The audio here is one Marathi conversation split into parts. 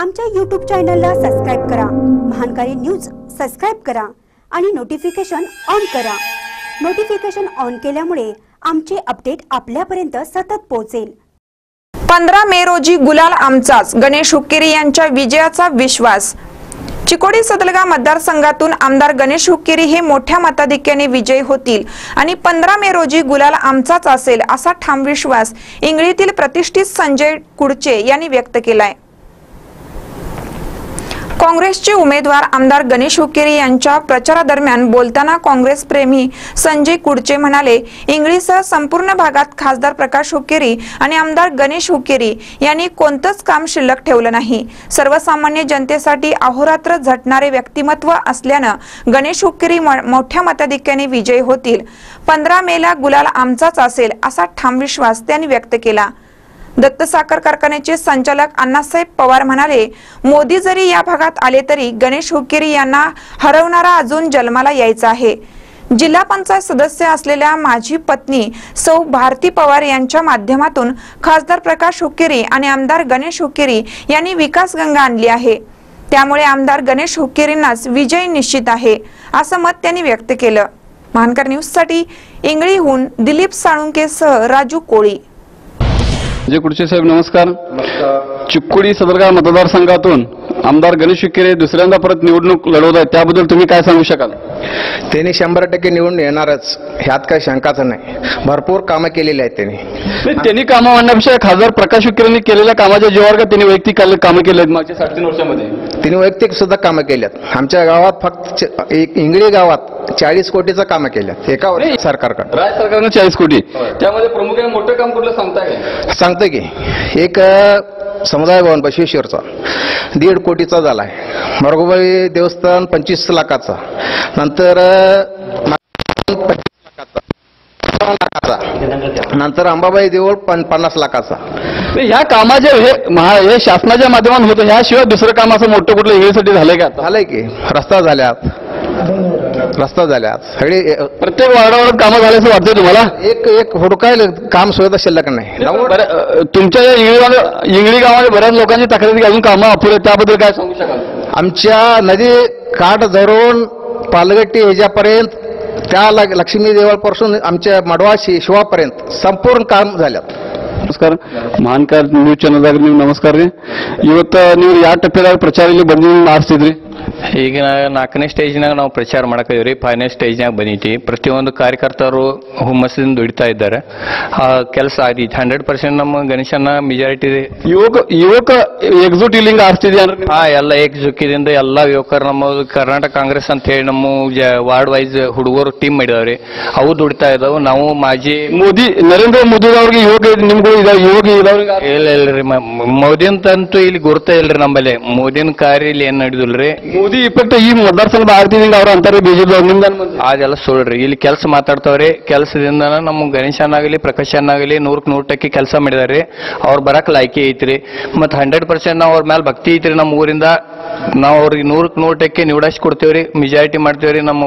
आमच्या यूट्यूब चॅनलला सबस्क्राईब करा. महानकारी न्यूज सबस्क्राईब करा आणि नोटिफिकेशन ऑन करा. नोटिफिकेशन ऑन केल्यामुळे आमचे अपडेट आपल्यापर्यंत सतत पोहोचेल. पंधरा मे रोजी गुलाल आमचाच गणेश हुक्केरी यांच्या विजयाचा विश्वास. चिकोडी सदलगा मतदारसंघातून आमदार गणेश हुक्केरी हे मोठ्या मताधिक्याने विजयी होतील आणि पंधरा मे रोजी गुलाल आमचाच असेल असा ठाम विश्वास इंगळीतील प्रतिष्ठित संजय कुडचे यांनी व्यक्त केलाय. काँग्रेसचे उमेदवार आमदार गणेश हुकेरी यांच्या प्रचारादरम्यान बोलताना काँग्रेस प्रेमी संजय कुडचे म्हणाले इंगळीसह संपूर्ण भागात खासदार प्रकाश हुकेरी आणि आमदार गणेश हुकेरी यांनी कोणतंच काम शिल्लक ठेवलं नाही. सर्वसामान्य जनतेसाठी अहोरात्र झटणारे व्यक्तिमत्व असल्यानं गणेश हुक्केरी म- मोठ्या मताधिक्याने विजयी होतील. पंधरा मेला गुलाल आमचाच असेल असा ठाम विश्वास त्यांनी व्यक्त केला. दत्त साखर कारखान्याचे संचालक अण्णासाहेब पवार म्हणाले मोदी जरी या भागात आले तरी गणेश हुक्केरी यांना हरवणारा अजून जन्माला यायचा आहे. जिल्हा पंचायत सदस्य असलेल्या माझी पत्नी सौ भारती पवार यांच्या माध्यमातून खासदार प्रकाश हुक्केरी आणि आमदार गणेश हुक्केरी यांनी विकास गंगा आणली आहे. त्यामुळे आमदार गणेश हुक्केरींनाच विजय निश्चित आहे असं मत त्यांनी व्यक्त केलं. महानकर न्यूजसाठी इंगळीहून दिलीप साळुंकेसह राजू कोळी. जे कुडचे साहेब नमस्कार. चिक्कुडी सदरगा मतदारसंघातून आमदार गणेश विखेरे दुसऱ्यांदा परत निवडणूक लढवत आहेत. त्याबद्दल तुम्ही काय सांगू शकाल? त्यांनी शंभर टक्के निवडून येणारच. ह्यात काही शंकाच नाही. भरपूर कामं केलेली आहेत त्यांनी. त्यांनी कामं म्हणण्यापेक्षा खासदार प्रकाश विखेरेंनी केलेल्या कामाच्या जीवावर का त्यांनी वैयक्तिक काल- कामं केली आहेत मागच्या साडेतीन वर्षामध्ये. त्यांनी वैयक्तिक सुद्धा कामं केल्यात. आमच्या गावात फक्त इंगळी गावात चाळीस कोटीचं कामं केल्यात एका सरकारकडे. राज्य सरकारनं चाळीस कोटी. त्यामध्ये प्रमुखाने मोठं काम कुठलं सांगताय? सांगतो की एक समुदाय भवन बसवेश्वरचा दीड कोटीचा झाला आहे मरगोबाई देवस्थान पंचवीस लाखाचा. नंतर लाखाचा. नंतर अंबाबाई देऊळ पन- पन्नास लाखाचा. ह्या कामाचे हे महा हे शासनाच्या माध्यमातून होतं. ह्याशिवाय दुसरं काम असं मोठं कुठलं हेसाठी झालंय का? झालंय की. रस्ता झाल्यात. रस्ता झाल्यात सगळे अ, प्रत्येक वार्डावर कामं झाल्याचं वाटतंय तुम्हाला एक एक हुडकायला काम सुविधा शिल्लक नाही बरं, अ, तुमच्या या इंगळी इंगळी गावामध्ये बऱ्याच लोकांची तक्रार की अजून कामं अपुरे आहेत. त्याबद्दल काय सांगू शकाल आमच्या नदी काठ धरून पालगट्टी ह्याच्यापर्यंत त्या ल- लक्ष्मी देवळपासून आमच्या मडवाशी शिवापर्यंत संपूर्ण काम झाल्यात ನಮಸ್ಕಾರ ಮಹಾನ್ಕಾರ್ ನ್ಯೂಸ್ ಚಾನಲ್ದಾಗ ನೀವು ನಮಸ್ಕಾರ ರೀ ಇವತ್ತು ನೀವು ಯಾವ ಟೆಪ್ಪೆದಾಗ ಪ್ರಚಾರ ಇಲ್ಲಿ ಬಂದು ಮಾಡಿಸ್ತಿದ್ರಿ ಈಗ ನಾಲ್ಕನೇ ಸ್ಟೇಜ್ನಾಗ ನಾವು ಪ್ರಚಾರ ಮಾಡಕ್ಕಿದ್ದೀವಿ ರೀ. ಫೈನಲ್ ಸ್ಟೇಜ್ನಾಗ ಬಂದಿದ್ದೀವಿ. ಪ್ರತಿಯೊಂದು ಕಾರ್ಯಕರ್ತರು ಹುಮ್ಮಸ್ಸಿಂದ ದುಡಿತಾ ಇದ್ದಾರೆ. ಆ ಕೆಲಸ ಆಗಿತ್ತು ಹಂಡ್ರೆಡ್ ಪರ್ಸೆಂಟ್ ನಮ್ಮ ಗಣೇಶನ ಮೆಜಾರಿಟಿ ಯುವಕ ಯುವಕ ಎಕ್ಸುಟ್ ಆರಿಸ್ತಿದ್ಯಾ ಅಂದ್ರೆ ಹಾ ಎಲ್ಲ ಎಕ್ಸುಕಿದಿಂದ ಎಲ್ಲ ಯುವಕರು ನಮ್ಮ ಕರ್ನಾಟಕ ಕಾಂಗ್ರೆಸ್ ಅಂತ ಹೇಳಿ ನಮ್ಮ ವಾರ್ಡ್ ವೈಸ್ ಹುಡುಗರು ಟೀಮ್ ಮಾಡಿದವ್ರಿ ಅವು ದುಡಿತಾ ಇದಾವು ನಾವು ಮಾಜಿ ಮೋದಿ ನರೇಂದ್ರ ಮೋದಿ ಅವ್ರಿಗೆ ಯುವಕ ನಿಮ್ಗೂ ಇದಾವ ಯುವಕ ಇದಾವ್ರಿಗೆ ಇಲ್ಲ ಇಲ್ರಿ ಮೋದಿಂತಂತೂ ಇಲ್ಲಿ ಗುರುತ ಇಲ್ರಿ ನಮ್ಮಲ್ಲಿ. ಮೋದಿನ ಕಾರ್ಯ ಇಲ್ಲಿ ಏನ್ ನಡೆದಿಲ್ರಿ ಮೋದಿ ಇಪ್ಪತ್ತು ಈ ಮತದಾರಸಂಘದ ಆಗ್ತೀವಿ ಹಿಂಗ ಅವ್ರು ಅಂತಾರೆ ಬಿಜೆಪಿ ಅದೆಲ್ಲ ಸುಳ್ಳ್ರಿ. ಇಲ್ಲಿ ಕೆಲಸ ಮಾತಾಡ್ತಾವ್ರಿ ಕೆಲಸದಿಂದ ನಮ್ಮ ಪ್ರಕಾಶನ ಆಗಲಿ ನೂರಕ್ ನೂರ ಕೆಲಸ ಮಾಡಿದಾರೆ. ಅವ್ರು ಬರಕ್ ಲಾಯ್ಕೆ ಐತ್ರಿ. ಮತ್ತೆ ಹಂಡ್ರೆಡ್ ಪರ್ಸೆಂಟ್ ನಾವು ಅವ್ರ ಮೇಲೆ ಭಕ್ತಿ ಐತ್ರಿ ನಮ್ಮ ಊರಿಂದ. ನಾವು ಅವ್ರಿಗೆ ನೂರಕ್ ನೂರ ಟಕ್ಕೆ ನಿವಡಾಯಿಸಿ ಕೊಡ್ತೇವ್ರಿ. ಮೆಜಾರಿಟಿ ಮಾಡ್ತೇವ್ರಿ. ನಮ್ಮ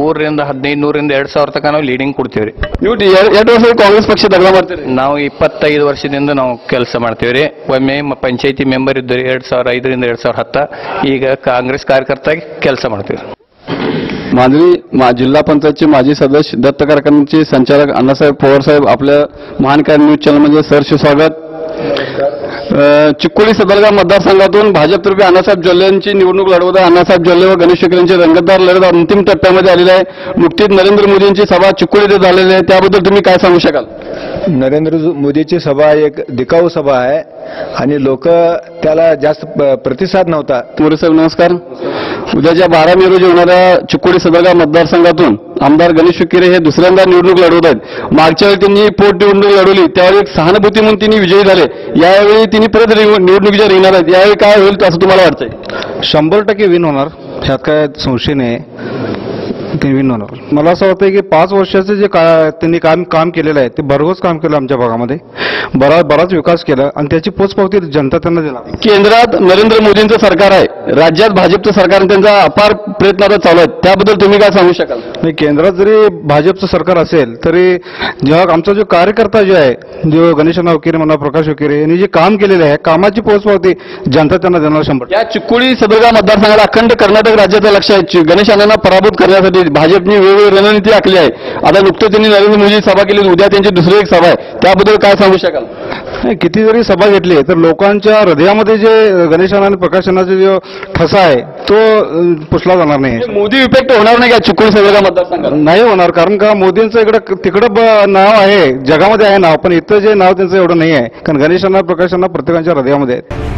ಊರಿಂದ ಹದಿನೈದು ನೂರಿಂದ ಎರಡ್ ಸಾವಿರ ತನಕ ನಾವು ಲೀಡಿಂಗ್ ಕೊಡ್ತೇವ್ರಿ. ಎರಡು ವರ್ಷ ಕಾಂಗ್ರೆಸ್ ಪಕ್ಷ ದಗಲ ಮಾಡ್ತೀರಿ? ನಾವು ಇಪ್ಪತ್ತೈದು ವರ್ಷದಿಂದ ನಾವು ಕೆಲಸ ಮಾಡ್ತೇವ್ರಿ. ಒಮ್ಮೆ ಪಂಚಾಯಿತಿ ಮೆಂಬರ್ ಇದ್ದರು ಎರಡ್ ಸಾವಿರ ಐದರಿಂದ ಎರಡ್ ಸಾವಿರ ಹತ್ತ. ಈಗ ಕಾಂಗ್ರೆಸ್ ಕಾರ್ಯಕರ್ತಾಗಿ ಕೆಲಸ ಮಾಡ್ತೇವೆ मांजरी मा- जिल्हा पंचायतचे माजी सदस्य दत्त कारखान्याचे संचालक अण्णासाहेब पवार साहेब आपल्या महानकार न्यूज चॅनलमध्ये सहर्ष स्वागत अ, चिक्कोडी सदरगा मतदारसंघातून भाजपतर्फे अण्णासाहेब जोल्ले यांची निवडणूक लढवत आहे अण्णासाहेब जोल्ले व गणेश शेखर यांची रंगतदार लढत अंतिम टप्प्यामध्ये आलेली आहे. नुकतीच नरेंद्र मोदी यांची सभा चिक्कोडी इथे झालेली आहे. त्याबद्दल तुम्ही काय सांगू शकाल? नरेंद्र मोदीची सभा एक दिकाऊ सभा आहे आणि लोक त्याला जास्त प्रतिसाद नव्हता. मोरे साहेब नमस्कार. उद्याच्या बारा मे रोजी होणाऱ्या चिक्कोडी सदरगा मतदारसंघातून आमदार गणेश शुकेरे हे दुसऱ्यांदा निवडणूक लढवत आहेत. मागच्या वेळी त्यांनी पोट निवडणूक लढवली त्यावेळी एक सहानुभूती म्हणून त्यांनी विजयी झाले. यावेळी त्यांनी परत निवडणुकीच्या रिंगणार आहेत. यावेळी काय होईल असं तुम्हाला वाटतंय? शंभर टक्के विन होणार. ह्यात काय संशय नाही विन होणार मला असं वाटतं की पाच वर्षाचं जे का त्यांनी काम काम केलेलं आहे ते भरघोस काम केलं आमच्या भागामध्ये. बरा बराच विकास केला आणि त्याची पोचपावती जनता त्यांना दिला केंद्रात नरेंद्र मोदींचं सरकार आहे राज्यात भाजपचं सरकार आणि त्यांचा अपार प्रयत्न आता चालू आहेत. त्याबद्दल तुम्ही काय सांगू शकाल? नाही केंद्रात जरी भाजपचं सरकार असेल तरी जेव्हा आमचा जो कार्यकर्ता जो आहे जो गणेश वकिरे म्हणा प्रकाश वकिरे यांनी जे काम केलेलं आहे कामाची पोचपावती जनता त्यांना देणार शंभर या चिक्कोडी सदरगा मतदारसंघाला अखंड कर्नाटक राज्याचं लक्ष आहे. गणेश पराभूत करण्यासाठी भाजपने वेगवेगळी रणनीती आखली आहे. आता नुकतेच त्यांनी नरेंद्र मोदी सभा केली उद्या त्यांची दुसरी एक सभा आहे. त्याबद्दल काय सांगू शकाल? नाही, किती जरी सभा घेतली तर लोकांच्या हृदयामध्ये जे गणेशाना आणि प्रकाशनाचा जो ठसा आहे तो पुसला जाणार नाही. मोदी इफेक्ट होणार नाही का चिक्कोडी सदरगा मतदारसंघात? नाही होणार कारण का मोदींचं इकडं तिकडं नाव आहे जगामध्ये आहे नाव पण इथं जे नाव त्यांचं एवढं नाही आहे. कारण गणेशांना प्रकाशांना प्रत्येकाच्या हृदयामध्ये आहे.